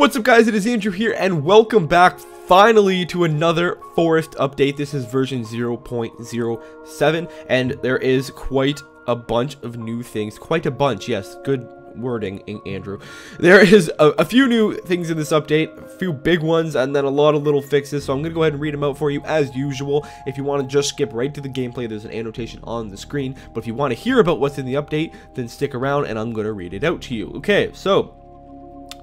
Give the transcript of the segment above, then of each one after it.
What's up guys, it is Andrew here and welcome back finally to another forest update. This is version 0.07 and there is quite a bunch of new things. Quite a bunch, yes, good wording, Andrew. There is a, a, few new things in this update, a few big ones, and then a lot of little fixes, so I'm going to go ahead and read them out for you as usual. If you want to just skip right to the gameplay, there's an annotation on the screen, but if you want to hear about what's in the update, then stick around and I'm going to read it out to you. Okay, so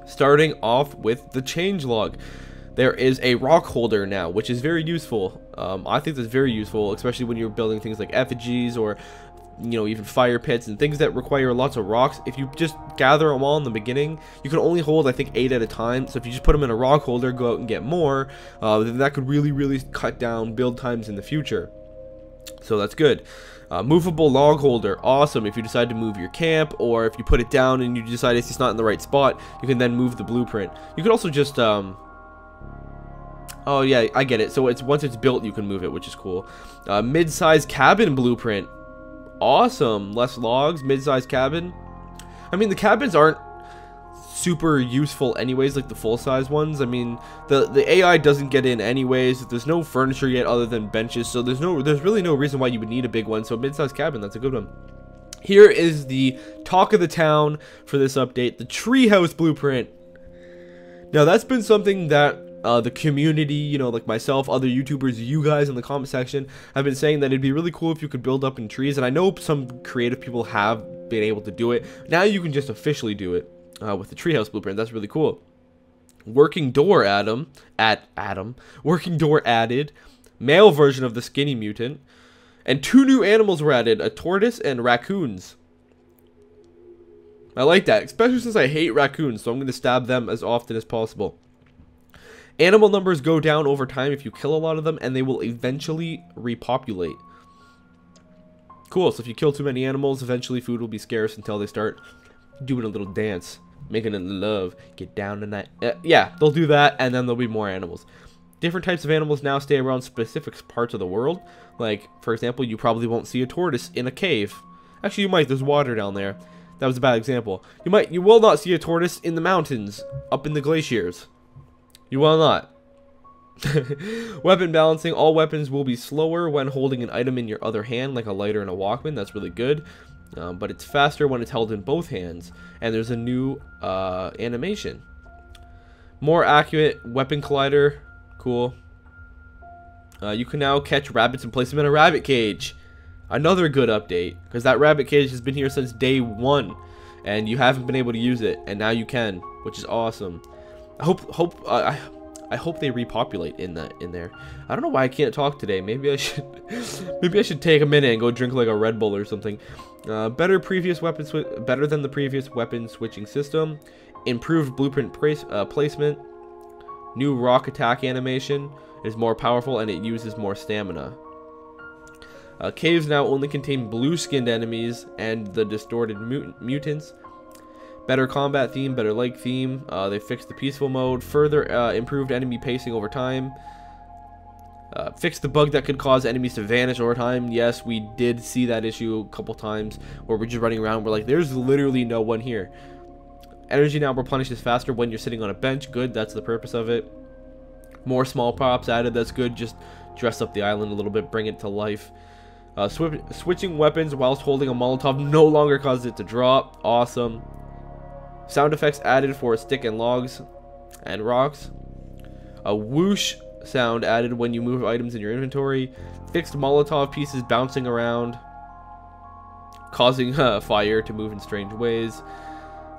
starting off with the change log. There is a rock holder now, which is very useful. Um, I think that's very useful, especially when you're building things like effigies or you know, even fire pits and things that require lots of rocks. If you just gather them all in the beginning, you can only hold, I think, eight at a time. So if you just put them in a rock holder, go out and get more, uh, then that could really, really cut down build times in the future. So that's good. Uh, movable log holder, awesome. If you decide to move your camp, or if you put it down and you decide it's not in the right spot, you can then move the blueprint. You could also just, um, oh yeah, I get it. So it's once it's built, you can move it, which is cool. Uh, mid-size cabin blueprint, awesome. Less logs, mid-size cabin. I mean, the cabins aren't super useful anyways like the full-size ones. I mean the the ai doesn't get in anyways. There's no furniture yet other than benches so there's no there's really no reason why you would need a big one. So a mid-sized cabin that's a good one. Here is the talk of the town for this update the treehouse blueprint. Now that's been something that uh, the community, you know, like myself, other YouTubers, you guys in the comment section have been saying that it'd be really cool if you could build up in trees. And I know some creative people have been able to do it. Now you can just officially do it uh, with the treehouse blueprint. That's really cool. Working door Adam at Adam. Working door added. Male version of the skinny mutant. And two new animals were added, a tortoise and raccoons. I like that, especially since I hate raccoons, so I'm going to stab them as often as possible. Animal numbers go down over time if you kill a lot of them, and they will eventually repopulate. Cool, so if you kill too many animals, eventually food will be scarce until they start doing a little dance making it love, get down tonight. Uh, yeah, they'll do that, and then there'll be more animals. Different types of animals now stay around specific parts of the world. Like, for example, you probably won't see a tortoise in a cave. Actually, you might. There's water down there. That was a bad example. You might, you will not see a tortoise in the mountains, up in the glaciers. You will not. Weapon balancing. All weapons will be slower when holding an item in your other hand, like a lighter and a Walkman. That's really good. Um, but it's faster when it's held in both hands. And there's a new uh, animation. More accurate weapon collider. Cool. Uh, you can now catch rabbits and place them in a rabbit cage. Another good update. Because that rabbit cage has been here since day one. And you haven't been able to use it. And now you can. Which is awesome. I hope hope uh, I I hope they repopulate in that in there. I don't know why I can't talk today. Maybe I should maybe I should take a minute and go drink like a Red Bull or something. Uh, better previous weapon better than the previous weapon switching system. Improved blueprint uh, placement. New rock attack animation is more powerful and it uses more stamina. Uh, caves now only contain blue-skinned enemies and the distorted mut mutants. Better combat theme, better like theme. Uh, they fixed the peaceful mode. Further uh, improved enemy pacing over time. Uh, the bug that could cause enemies to vanish over time. Yes, we did see that issue a couple times where we're just running around. We're like, there's literally no one here. Energy now replenishes faster when you're sitting on a bench. Good, that's the purpose of it. More small props added. That's good. Just dress up the island a little bit, bring it to life. Uh, sw switching weapons whilst holding a Molotov no longer causes it to drop. Awesome. Sound effects added for stick and logs and rocks. A whoosh sound added when you move items in your inventory. Fixed Molotov pieces bouncing around, causing uh, fire to move in strange ways.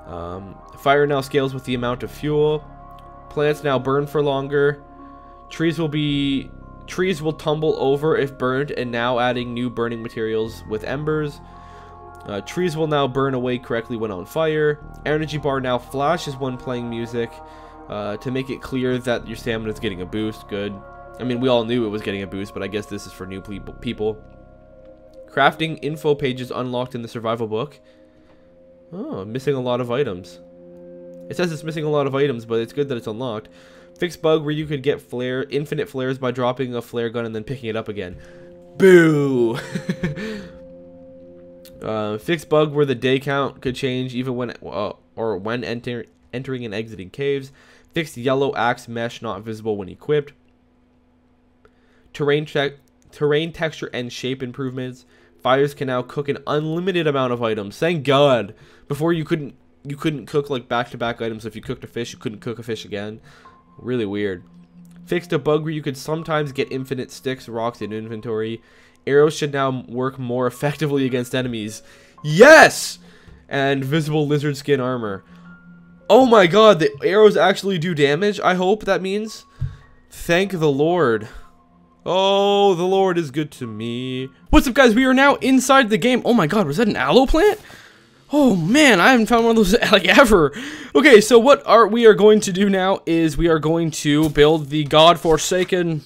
Um, fire now scales with the amount of fuel. Plants now burn for longer. Trees will be trees will tumble over if burned, and now adding new burning materials with embers. Uh, trees will now burn away correctly when on fire. Energy bar now flashes when playing music uh, to make it clear that your stamina is getting a boost. Good. I mean, we all knew it was getting a boost, but I guess this is for new people. Crafting info pages unlocked in the survival book. Oh, missing a lot of items. It says it's missing a lot of items, but it's good that it's unlocked. Fixed bug where you could get flare, infinite flares by dropping a flare gun and then picking it up again. Boo! Uh, fixed bug where the day count could change even when uh, or when enter, entering and exiting caves. Fixed yellow axe mesh not visible when equipped. Terrain terrain texture and shape improvements. Fires can now cook an unlimited amount of items. Thank God. Before you couldn't you couldn't cook like back-to-back items. If you cooked a fish, you couldn't cook a fish again. Really weird. Fixed a bug where you could sometimes get infinite sticks, rocks in inventory. Arrows should now work more effectively against enemies. Yes! And visible lizard skin armor. Oh my god, the arrows actually do damage, I hope that means. Thank the Lord. Oh, the Lord is good to me. What's up, guys? We are now inside the game. Oh my god, was that an aloe plant? Oh man, I haven't found one of those like ever. Okay, so what are we are going to do now is we are going to build the God-forsaken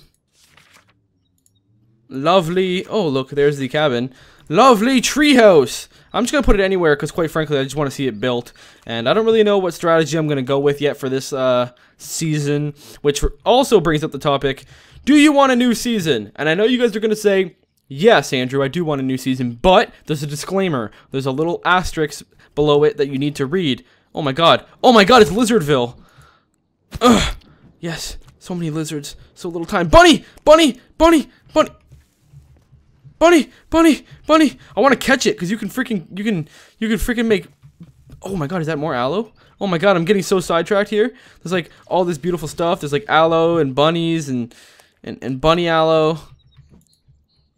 lovely. Oh, look, there's the cabin. Lovely treehouse. I'm just going to put it anywhere because, quite frankly, I just want to see it built. And I don't really know what strategy I'm going to go with yet for this uh, season, which also brings up the topic, do you want a new season? And I know you guys are going to say, yes, Andrew, I do want a new season, but there's a disclaimer. There's a little asterisk below it that you need to read. Oh my god. Oh my god, it's Lizardville. Ugh. Yes, so many lizards, so little time. Bunny! Bunny! Bunny! Bunny! Bunny, bunny, bunny. I want to catch it because you can freaking, you can, you can freaking make. Oh my god, is that more aloe? Oh my god, I'm getting so sidetracked here. There's like all this beautiful stuff. There's like aloe and bunnies and and, and bunny aloe,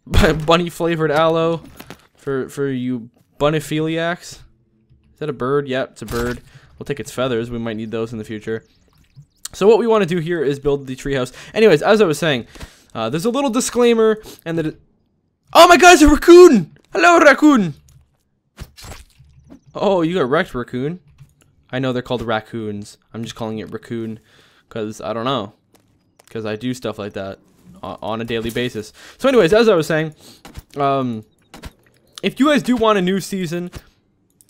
bunny flavored aloe for for you bunnyphiliacs. Is that a bird? Yep, it's a bird. We'll take its feathers. We might need those in the future. So what we want to do here is build the treehouse. Anyways, as I was saying, uh, there's a little disclaimer, and that Oh my god, it's a raccoon! Hello, raccoon! Oh, you got wrecked, raccoon. I know they're called raccoons. I'm just calling it raccoon because I don't know. Because I do stuff like that on a daily basis. So anyways, as I was saying, um, if you guys do want a new season,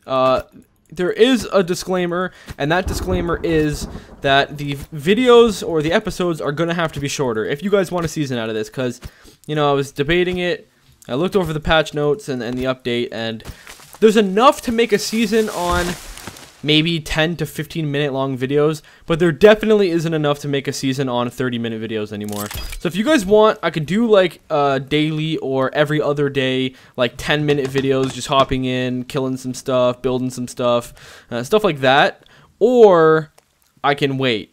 uh, there is a disclaimer, and that disclaimer is that the videos or the episodes are going to have to be shorter if you guys want a season out of this. Because, you know, I was debating it I looked over the patch notes and, and the update, and there's enough to make a season on maybe 10 to 15 minute long videos, but there definitely isn't enough to make a season on 30 minute videos anymore. So if you guys want, I could do like uh, daily or every other day, like 10 minute videos, just hopping in, killing some stuff, building some stuff, uh, stuff like that. Or I can wait.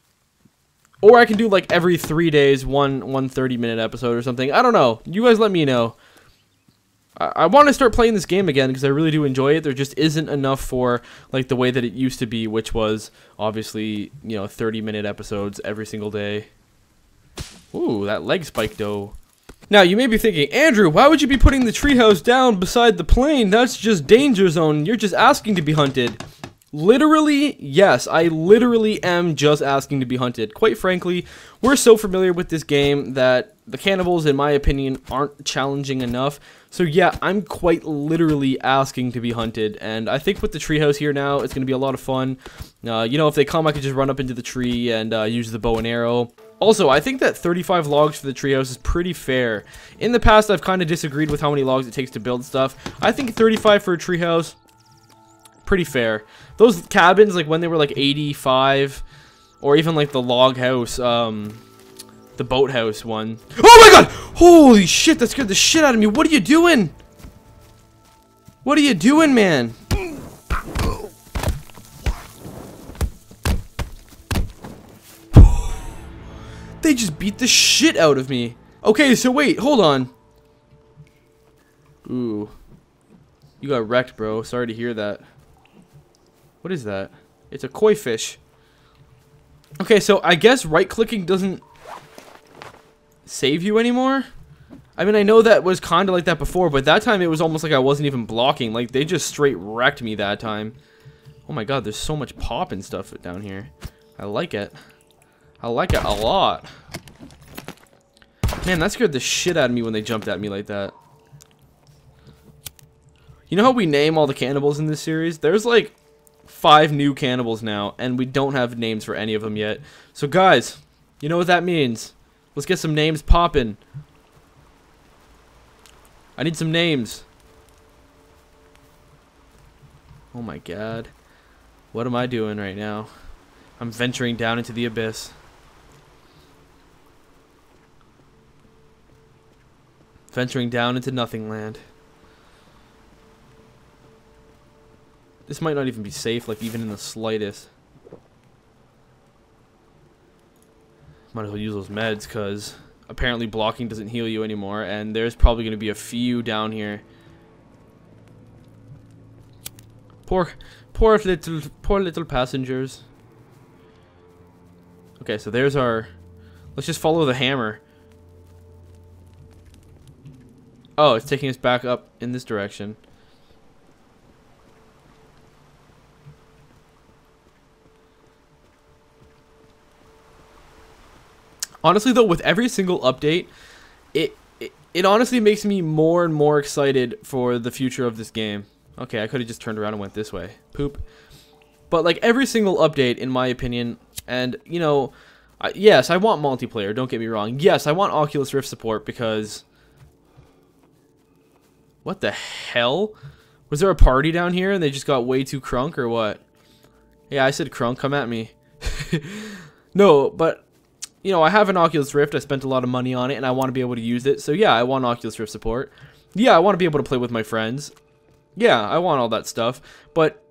Or I can do like every three days, one one 30 minute episode or something. I don't know. You guys let me know. I, I want to start playing this game again because I really do enjoy it. There just isn't enough for like the way that it used to be, which was obviously you know 30 minute episodes every single day. Ooh, that leg spike though. Now, you may be thinking, Andrew, why would you be putting the treehouse down beside the plane? That's just danger zone. You're just asking to be hunted. Literally, yes, I literally am just asking to be hunted. Quite frankly, we're so familiar with this game that the cannibals, in my opinion, aren't challenging enough. So yeah, I'm quite literally asking to be hunted, and I think with the treehouse here now, it's going to be a lot of fun. Uh, you know, if they come, I could just run up into the tree and uh, use the bow and arrow. Also, I think that 35 logs for the treehouse is pretty fair. In the past, I've kind of disagreed with how many logs it takes to build stuff. I think 35 for a treehouse, pretty fair. Those cabins, like when they were like 85, or even like the log house, um, the boathouse one. Oh my god! Holy shit, that scared the shit out of me. What are you doing? What are you doing, man? they just beat the shit out of me. Okay, so wait, hold on. Ooh. You got wrecked, bro. Sorry to hear that. What is that? It's a koi fish. Okay, so I guess right-clicking doesn't save you anymore? I mean, I know that was kind of like that before, but that time it was almost like I wasn't even blocking. Like, they just straight wrecked me that time. Oh my god, there's so much pop and stuff down here. I like it. I like it a lot. Man, that scared the shit out of me when they jumped at me like that. You know how we name all the cannibals in this series? There's like five new cannibals now, and we don't have names for any of them yet. So guys, you know what that means. Let's get some names popping. I need some names. Oh my god. What am I doing right now? I'm venturing down into the abyss. Venturing down into nothing land. This might not even be safe, like even in the slightest. Might as well use those meds, because apparently blocking doesn't heal you anymore, and there's probably going to be a few down here. Poor, poor little, poor little passengers. Okay, so there's our... Let's just follow the hammer. Oh, it's taking us back up in this direction. Honestly, though, with every single update, it, it it honestly makes me more and more excited for the future of this game. Okay, I could have just turned around and went this way. Poop. But like every single update, in my opinion, and you know, I, yes, I want multiplayer. Don't get me wrong. Yes, I want Oculus Rift support because. What the hell? Was there a party down here and they just got way too crunk or what? Yeah, I said crunk. Come at me. no, but you know, I have an Oculus Rift. I spent a lot of money on it, and I want to be able to use it. So yeah, I want Oculus Rift support. Yeah, I want to be able to play with my friends. Yeah, I want all that stuff. But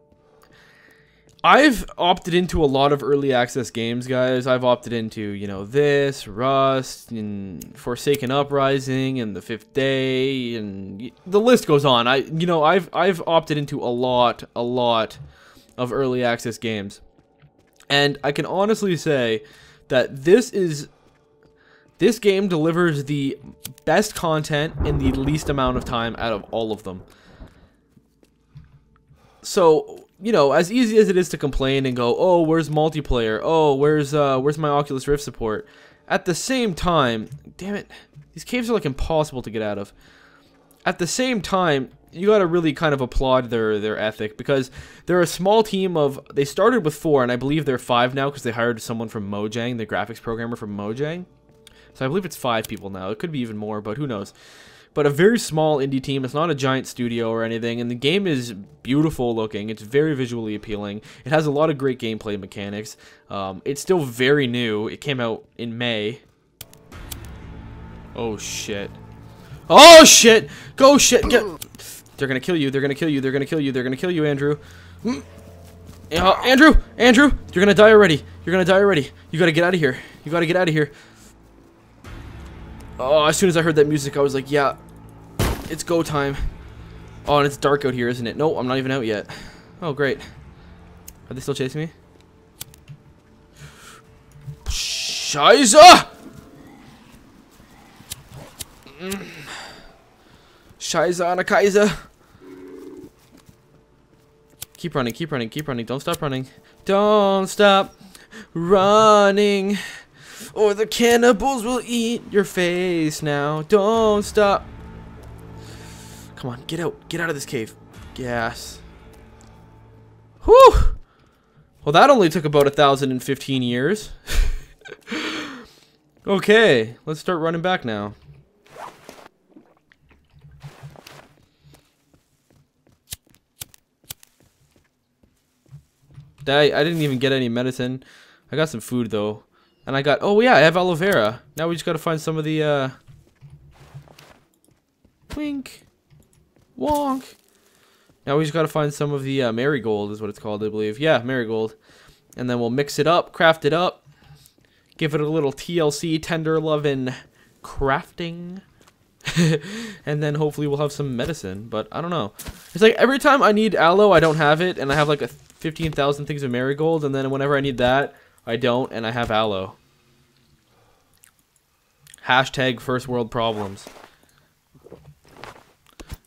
I've opted into a lot of early access games, guys. I've opted into, you know, this, Rust, and Forsaken Uprising, and The Fifth Day, and the list goes on. I, you know, I've I've opted into a lot, a lot of early access games, and I can honestly say that this is this game delivers the best content in the least amount of time out of all of them. So, you know, as easy as it is to complain and go, "Oh, where's multiplayer? Oh, where's uh where's my Oculus Rift support?" At the same time, damn it, these caves are like impossible to get out of. At the same time, you got to really kind of applaud their their ethic because they're a small team of they started with four and I believe they're five now because they hired someone from Mojang, the graphics programmer from Mojang. So I believe it's five people now. It could be even more, but who knows. But a very small indie team. It's not a giant studio or anything, and the game is beautiful looking. It's very visually appealing. It has a lot of great gameplay mechanics. Um, it's still very new. It came out in May. Oh shit. Oh shit! Go shit! Get. They're gonna kill you. They're gonna kill you. They're gonna kill you. They're gonna kill you, Andrew. Uh, Andrew! Andrew! You're gonna die already. You're gonna die already. You gotta get out of here. You gotta get out of here. Oh, as soon as I heard that music, I was like, yeah, it's go time. Oh, and it's dark out here, isn't it? No, I'm not even out yet. Oh, great. Are they still chasing me? Scheiße! Scheiße, Kaiser. Keep running, keep running, keep running. Don't stop running. Don't stop running. Or the cannibals will eat your face now. Don't stop. Come on, get out. Get out of this cave. Gas. Whew. Well, that only took about a thousand and fifteen years. okay, let's start running back now. I, I didn't even get any medicine. I got some food, though. And I got... Oh, yeah, I have aloe vera. Now we just got to find some of the, uh... Wink. Wonk. Now we just got to find some of the uh, marigold is what it's called, I believe. Yeah, marigold. And then we'll mix it up, craft it up. Give it a little TLC, tender loving crafting. and then hopefully we'll have some medicine. But I don't know. It's like every time I need aloe, I don't have it. And I have like a 15,000 things of marigold, and then whenever I need that, I don't, and I have aloe. Hashtag first world problems.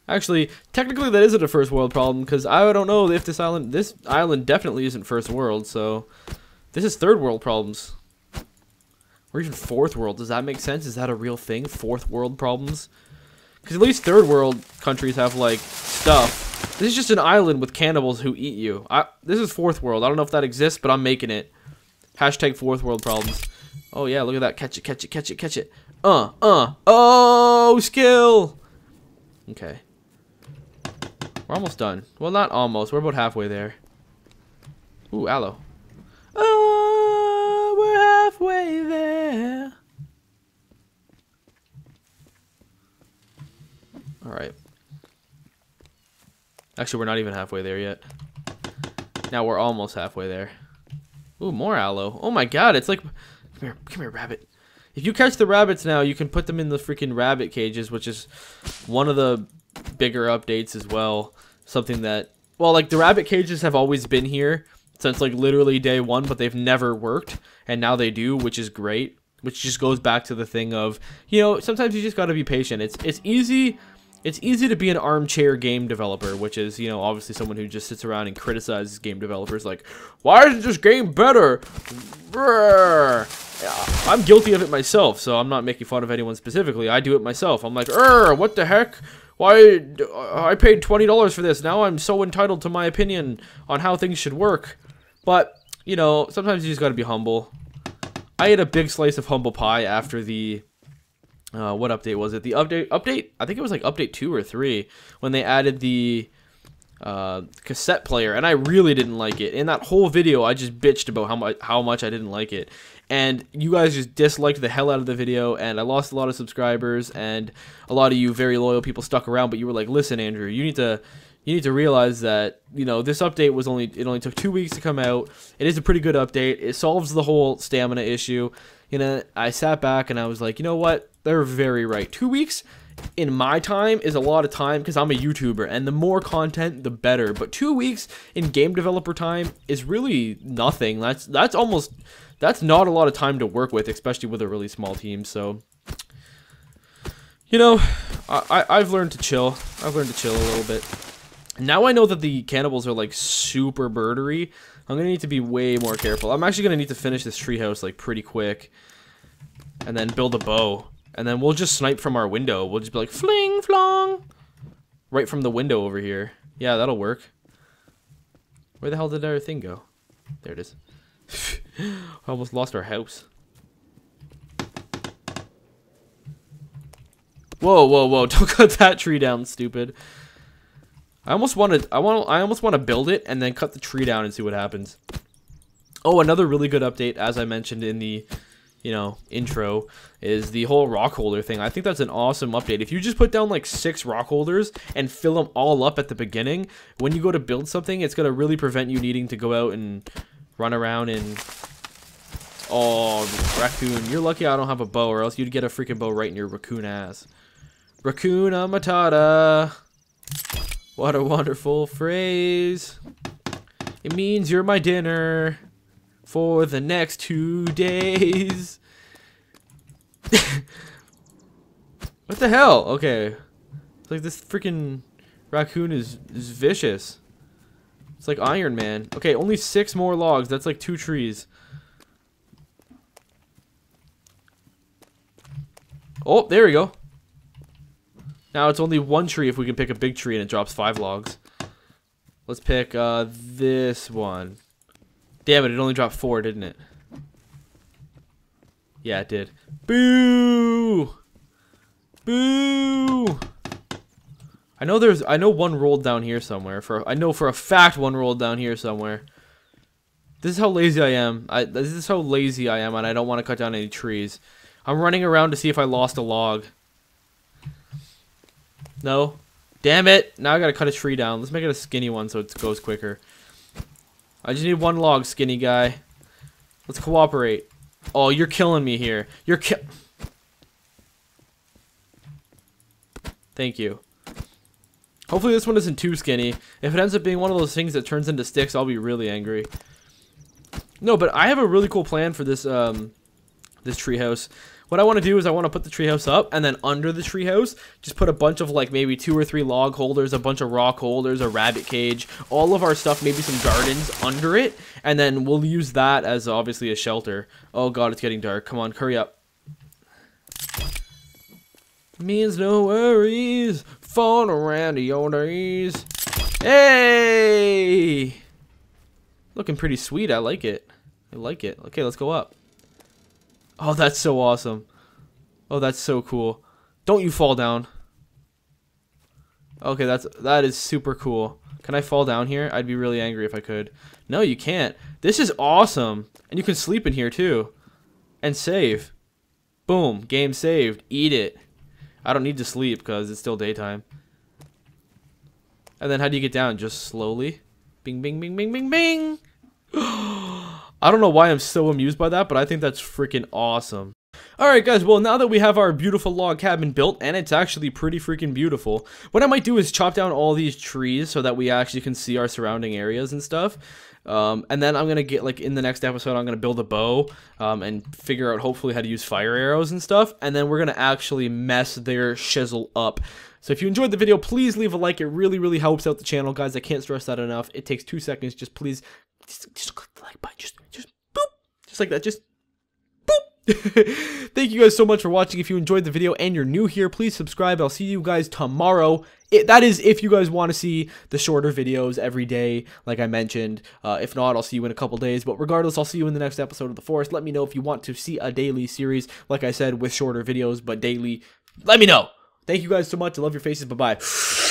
Actually, technically that isn't a first world problem, because I don't know if this island, this island definitely isn't first world, so this is third world problems. Or even fourth world, does that make sense? Is that a real thing? Fourth world problems? Because at least third world countries have, like, stuff this is just an island with cannibals who eat you. I, this is fourth world. I don't know if that exists, but I'm making it. Hashtag fourth world problems. Oh, yeah, look at that. Catch it, catch it, catch it, catch it. Uh, uh. Oh, skill. Okay. We're almost done. Well, not almost. We're about halfway there. Ooh, aloe halfway there. All right. Actually, we're not even halfway there yet. Now we're almost halfway there. Ooh, more aloe. Oh my god, it's like... Come here, come here, rabbit. If you catch the rabbits now, you can put them in the freaking rabbit cages, which is one of the bigger updates as well. Something that... Well, like, the rabbit cages have always been here, since, like, literally day one, but they've never worked. And now they do, which is great. Which just goes back to the thing of, you know, sometimes you just gotta be patient. It's, it's easy it's easy to be an armchair game developer, which is, you know, obviously someone who just sits around and criticizes game developers like, why isn't this game better? I'm guilty of it myself, so I'm not making fun of anyone specifically. I do it myself. I'm like, what the heck? Why, I paid $20 for this. Now I'm so entitled to my opinion on how things should work. But, you know, sometimes you just gotta be humble. I ate a big slice of humble pie after the uh, what update was it? The update update I think it was like update two or three when they added the uh, cassette player, and I really didn't like it. In that whole video, I just bitched about how much how much I didn't like it, and you guys just disliked the hell out of the video, and I lost a lot of subscribers, and a lot of you very loyal people stuck around, but you were like, listen, Andrew, you need to you need to realize that you know this update was only it only took two weeks to come out. It is a pretty good update. It solves the whole stamina issue. You know, I sat back and I was like, you know what? They're very right. Two weeks in my time is a lot of time because I'm a YouTuber, and the more content, the better. But two weeks in game developer time is really nothing. That's that's almost that's not a lot of time to work with, especially with a really small team. So, you know, I, I have learned to chill. I've learned to chill a little bit. Now I know that the cannibals are like super birdery. I'm gonna need to be way more careful. I'm actually gonna need to finish this treehouse like pretty quick, and then build a bow. And then we'll just snipe from our window. We'll just be like, fling, flong. Right from the window over here. Yeah, that'll work. Where the hell did our thing go? There it is. I almost lost our house. Whoa, whoa, whoa. Don't cut that tree down, stupid. I almost want to I want I almost want to build it and then cut the tree down and see what happens. Oh, another really good update as I mentioned in the you know, intro is the whole rock holder thing. I think that's an awesome update. If you just put down like six rock holders and fill them all up at the beginning, when you go to build something, it's going to really prevent you needing to go out and run around and... Oh, raccoon. You're lucky I don't have a bow or else you'd get a freaking bow right in your raccoon ass. Raccoon Matata. What a wonderful phrase. It means you're my dinner for the next two days. what the hell? Okay. It's like this freaking raccoon is, is vicious. It's like Iron Man. Okay, only six more logs. That's like two trees. Oh, there we go. Now it's only one tree if we can pick a big tree and it drops five logs. Let's pick uh, this one. Damn it, it only dropped four, didn't it? Yeah, it did. Boo! Boo! I know there's I know one rolled down here somewhere. For I know for a fact one rolled down here somewhere. This is how lazy I am. I this is how lazy I am and I don't want to cut down any trees. I'm running around to see if I lost a log. No. Damn it. Now I gotta cut a tree down. Let's make it a skinny one so it goes quicker. I just need one log, skinny guy. Let's cooperate. Oh, you're killing me here. You're ki- Thank you. Hopefully this one isn't too skinny. If it ends up being one of those things that turns into sticks, I'll be really angry. No, but I have a really cool plan for this um this treehouse. What I want to do is I want to put the treehouse up, and then under the treehouse, just put a bunch of like maybe two or three log holders, a bunch of rock holders, a rabbit cage, all of our stuff, maybe some gardens under it, and then we'll use that as obviously a shelter. Oh god, it's getting dark. Come on, hurry up. Means no worries, fun around your days. Hey! Looking pretty sweet, I like it. I like it. Okay, let's go up. Oh, that's so awesome. Oh, that's so cool. Don't you fall down. Okay, that's that is super cool. Can I fall down here? I'd be really angry if I could. No, you can't. This is awesome. And you can sleep in here too. And save. Boom. Game saved. Eat it. I don't need to sleep because it's still daytime. And then how do you get down? Just slowly. Bing, bing, bing, bing, bing, bing. I don't know why I'm so amused by that, but I think that's freaking awesome. Alright guys, well now that we have our beautiful log cabin built, and it's actually pretty freaking beautiful, what I might do is chop down all these trees so that we actually can see our surrounding areas and stuff. Um, and then I'm going to get, like, in the next episode, I'm going to build a bow um, and figure out, hopefully, how to use fire arrows and stuff. And then we're going to actually mess their shizzle up. So if you enjoyed the video, please leave a like. It really, really helps out the channel, guys. I can't stress that enough. It takes two seconds. Just please, just, just click the like button. Just, just boop. Just like that. Just boop. Thank you guys so much for watching. If you enjoyed the video and you're new here, please subscribe. I'll see you guys tomorrow. It, that is if you guys want to see the shorter videos every day, like I mentioned. Uh, if not, I'll see you in a couple days. But regardless, I'll see you in the next episode of The Forest. Let me know if you want to see a daily series, like I said, with shorter videos, but daily. Let me know. Thank you guys so much. I love your faces. Bye-bye.